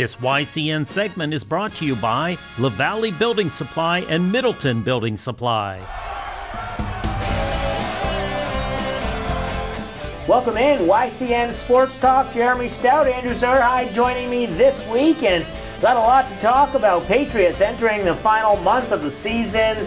This YCN segment is brought to you by LaValley Building Supply and Middleton Building Supply. Welcome in, YCN Sports Talk. Jeremy Stout, Andrew Zerhide joining me this week, and got a lot to talk about. Patriots entering the final month of the season.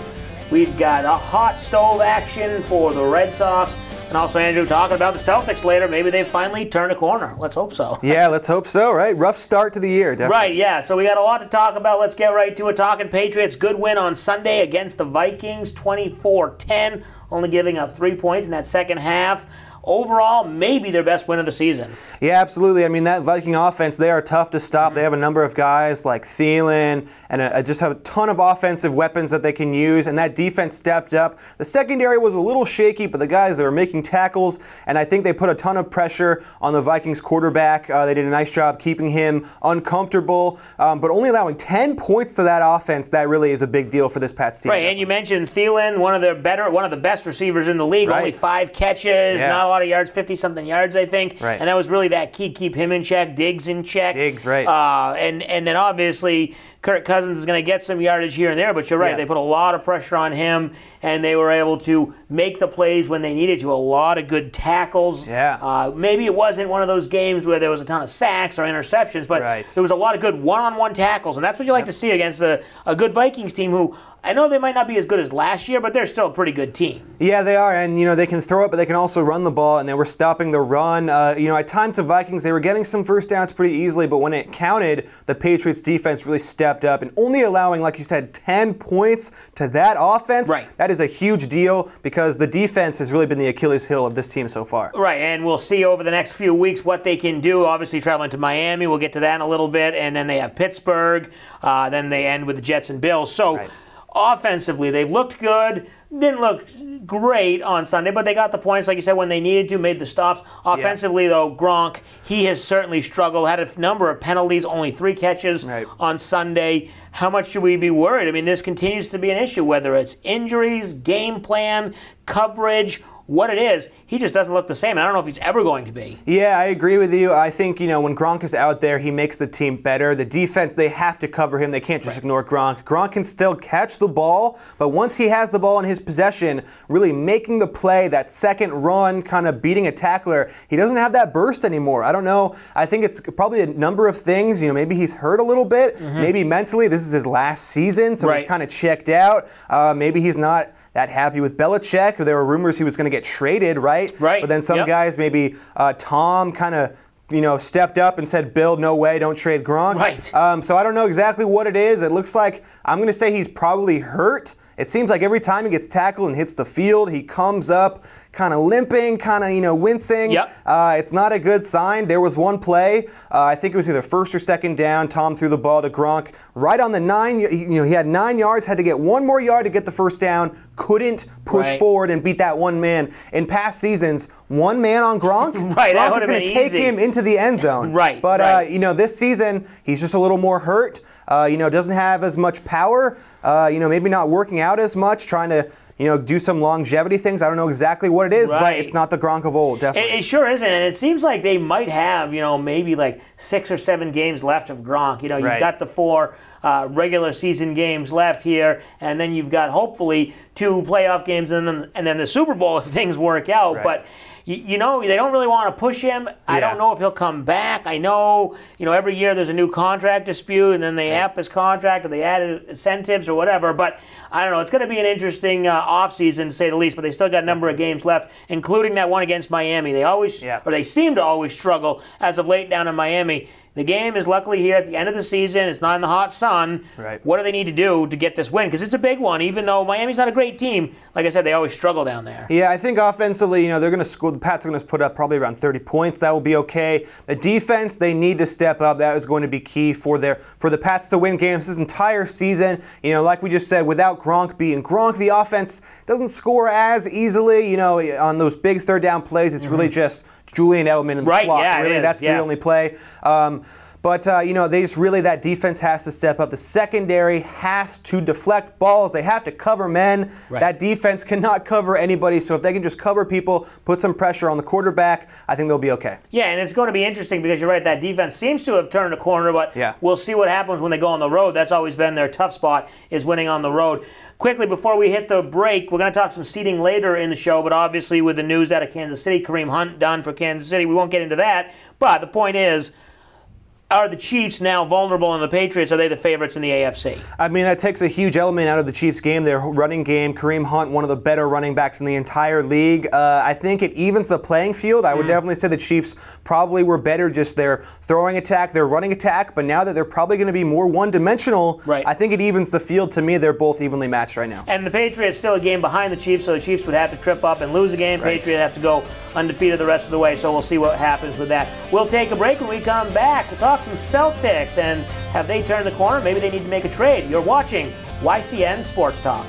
We've got a hot stove action for the Red Sox. And also, Andrew, talking about the Celtics later. Maybe they finally turn a corner. Let's hope so. Yeah, let's hope so, right? Rough start to the year, definitely. Right, yeah. So we got a lot to talk about. Let's get right to it. Talking Patriots. Good win on Sunday against the Vikings, 24 10, only giving up three points in that second half overall, maybe their best win of the season. Yeah, absolutely. I mean, that Viking offense, they are tough to stop. Mm-hmm. They have a number of guys like Thielen and a, a, just have a ton of offensive weapons that they can use, and that defense stepped up. The secondary was a little shaky, but the guys that were making tackles, and I think they put a ton of pressure on the Vikings quarterback. Uh, they did a nice job keeping him uncomfortable, um, but only allowing 10 points to that offense, that really is a big deal for this Pats team. Right, and you mentioned Thielen, one of their better, one of the best receivers in the league, right. only five catches, yeah. not lot of yards, 50 something yards, I think. Right. And that was really that key, keep him in check, Diggs in check. Diggs, right. Uh, and, and then obviously Kirk Cousins is going to get some yardage here and there, but you're right. Yeah. They put a lot of pressure on him, and they were able to make the plays when they needed to. A lot of good tackles. Yeah. Uh, maybe it wasn't one of those games where there was a ton of sacks or interceptions, but right. there was a lot of good one-on-one tackles, and that's what you like yep. to see against a, a good Vikings team who I know they might not be as good as last year, but they're still a pretty good team. Yeah, they are, and you know they can throw it, but they can also run the ball, and they were stopping the run. Uh, you know, at times to Vikings, they were getting some first downs pretty easily, but when it counted, the Patriots defense really stepped up, and only allowing, like you said, 10 points to that offense. Right. That is a huge deal because the defense has really been the Achilles heel of this team so far. Right, and we'll see over the next few weeks what they can do. Obviously, traveling to Miami, we'll get to that in a little bit, and then they have Pittsburgh. Uh, then they end with the Jets and Bills. So. Right offensively, they've looked good. Didn't look great on Sunday, but they got the points, like you said, when they needed to, made the stops. Offensively, yeah. though, Gronk, he has certainly struggled, had a number of penalties, only three catches right. on Sunday. How much should we be worried? I mean, this continues to be an issue, whether it's injuries, game plan, coverage, what it is, he just doesn't look the same. And I don't know if he's ever going to be. Yeah, I agree with you. I think, you know, when Gronk is out there, he makes the team better. The defense, they have to cover him. They can't just right. ignore Gronk. Gronk can still catch the ball, but once he has the ball in his possession, really making the play, that second run, kind of beating a tackler, he doesn't have that burst anymore. I don't know. I think it's probably a number of things. You know, maybe he's hurt a little bit. Mm-hmm. Maybe mentally, this is his last season, so right. he's kind of checked out. Uh, maybe he's not that happy with Belichick. There were rumors he was going to get traded, right? Right. But then some yep. guys, maybe uh, Tom, kind of you know, stepped up and said, "Bill, no way, don't trade Gronk." Right. Um, so I don't know exactly what it is. It looks like I'm going to say he's probably hurt. It seems like every time he gets tackled and hits the field, he comes up kind of limping, kind of you know wincing. Yep. Uh, it's not a good sign. There was one play, uh, I think it was either first or second down. Tom threw the ball to Gronk right on the nine. You know he had nine yards, had to get one more yard to get the first down. Couldn't push right. forward and beat that one man. In past seasons, one man on Gronk, right, Gronk is going to take him into the end zone. right. But right. Uh, you know this season he's just a little more hurt. Uh, you know doesn't have as much power. Uh, you know maybe not working out as much, trying to you know, do some longevity things. I don't know exactly what it is, right. but it's not the Gronk of old, definitely. It, it, sure isn't. And it seems like they might have, you know, maybe like six or seven games left of Gronk. You know, you've right. got the four uh, regular season games left here, and then you've got hopefully two playoff games and then, and then the Super Bowl if things work out. Right. But you, you, know, they don't really want to push him. I don't know if he'll come back. I know, you know, every year there's a new contract dispute, and then they right. up his contract, or they added incentives or whatever. But I don't know. It's going to be an interesting uh, offseason, to say the least. But they still got a number of games left, including that one against Miami. They always, yeah. or they seem to always struggle as of late down in Miami. The game is luckily here at the end of the season. It's not in the hot sun. Right. What do they need to do to get this win? Because it's a big one. Even though Miami's not a great team, like I said, they always struggle down there. Yeah, I think offensively, you know, they're going to score. The Pats are going to put up probably around 30 points. That will be okay. The defense, they need to step up. That is going to be key for their for the Pats to win games this entire season. You know, like we just said, without Gronk being Gronk, the offense doesn't score as easily. You know, on those big third down plays, it's mm-hmm. really just Julian Edelman in the right, slot. Yeah, really, that's yeah. the only play. Um, But, uh, you know, they just really, that defense has to step up. The secondary has to deflect balls. They have to cover men. Right. That defense cannot cover anybody. So if they can just cover people, put some pressure on the quarterback, I think they'll be okay. Yeah, and it's going to be interesting because you're right. That defense seems to have turned a corner, but Yeah. we'll see what happens when they go on the road. That's always been their tough spot is winning on the road. Quickly before we hit the break, we're going to talk some seating later in the show, but obviously with the news out of Kansas City, Kareem Hunt done for Kansas City, we won't get into that. But the point is, are the Chiefs now vulnerable and the Patriots? Are they the favorites in the AFC? I mean, that takes a huge element out of the Chiefs' game. Their running game, Kareem Hunt, one of the better running backs in the entire league. Uh, I think it evens the playing field. Mm. I would definitely say the Chiefs probably were better just their throwing attack, their running attack. But now that they're probably going to be more one-dimensional, Right. I think it evens the field. To me, they're both evenly matched right now. And the Patriots still a game behind the Chiefs, so the Chiefs would have to trip up and lose a game. Right. Patriots have to go undefeated the rest of the way, so we'll see what happens with that. We'll take a break when we come back. We'll talk some Celtics and have they turned the corner? Maybe they need to make a trade. You're watching YCN Sports Talk.